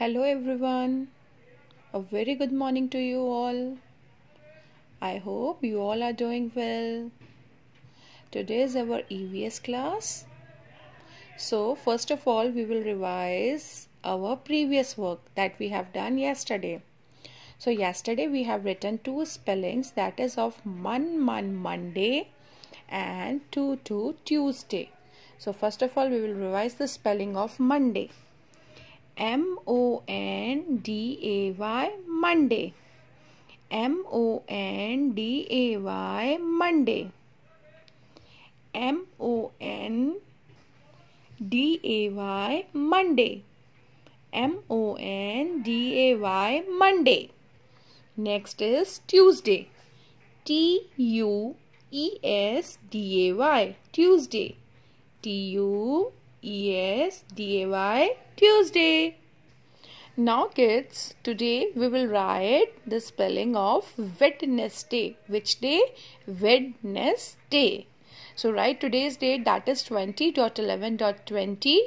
Hello everyone. A very good morning to you all. I hope you all are doing well. Today is our EVS class. So, first of all, we will revise our previous work that we have done yesterday. So, yesterday we have written two spellings that is of mon, mon, Monday and to, to, Tuesday. So, first of all, we will revise the spelling of Monday. M O N D A Y Monday. M O N D A Y Monday. M O N D A Y Monday. M O N D A Y Monday. Next is Tuesday. T U E S D A Y Tuesday. T U E S D A Y Tuesday. Now kids, today we will write the spelling of Wednesday. Which day? Wednesday. So write today's date that is 20.11.20.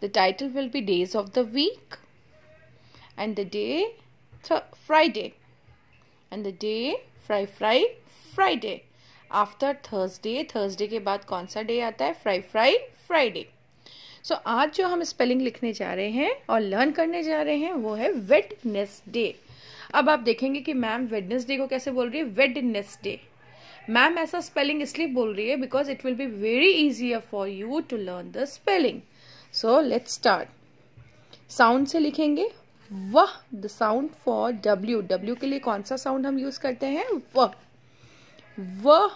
The title will be days of the week and the day Friday and the day Fry Fry Friday. After Thursday Thursday के बाद कौन सा day आता है fry fry Friday so आज जो हम spelling लिखने जा रहे हैं और लर्न करने जा रहे हैं, वो है वेडनेसडे अब आप देखेंगे कि मैम वेडनेसडे को कैसे बोल रही है? वेडनेसडे मैम ऐसा स्पेलिंग इसलिए बोल रही है because it will be very easier for you to learn the spelling so let start sound से लिखेंगे. वह the sound for W W के लिए कौन सा साउंड हम यूज़ करते हैं? वह. वह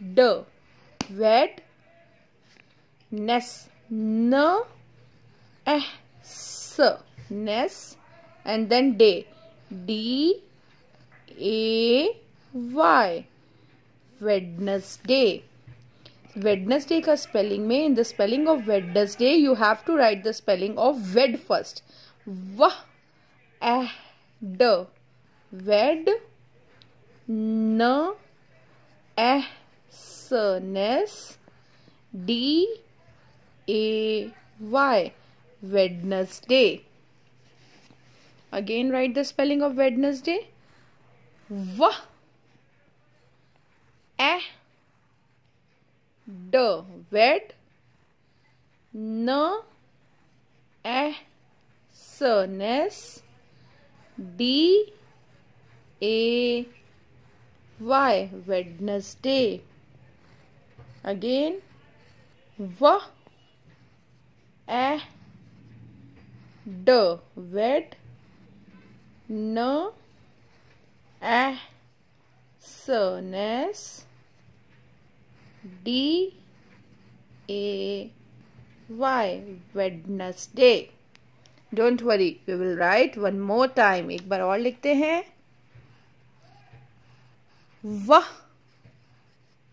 d wed nes n eh s. Nes. And then day d. A. Y. Wednesday. Wednesday का spelling में in the spelling of wednesday you have to write the spelling of wed first. V a d. Wed n Essness D A Y Wednesday. Again write the spelling of Wednesday. V A D Wed N A S D A Y Wednesday again V ड, wait, न एह सनेस D, A, Y, Wednesday. Don't worry we will write one more time एक बार और लिखते हैं। वह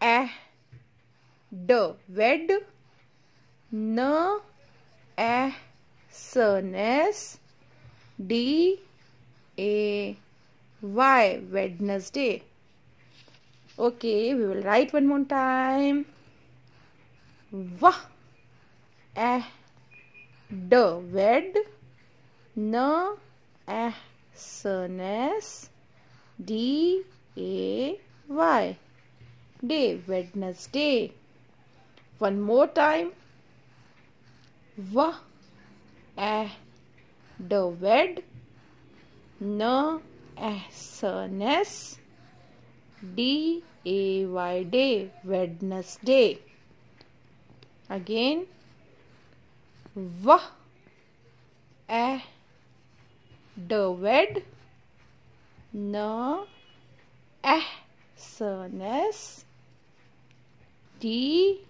एह ड, वेड, न, ए s d. A. Y. Wednesday. Okay we will write one more time. V a. D. Wed. N. A. S d. A. Y. Day, Wednesday. One more time. V, A, D, Wed, N, S, N, D, A, Y, Day, Day Wednesday. Again. V, A, D, Wed, N, Ahsaness D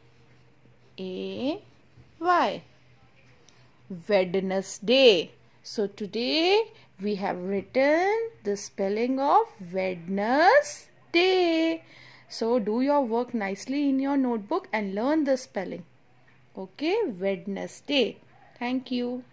A Y Wednesday. So today we have written the spelling of Wednesday. So do your work nicely in your notebook and learn the spelling. Okay, Wednesday. Thank you.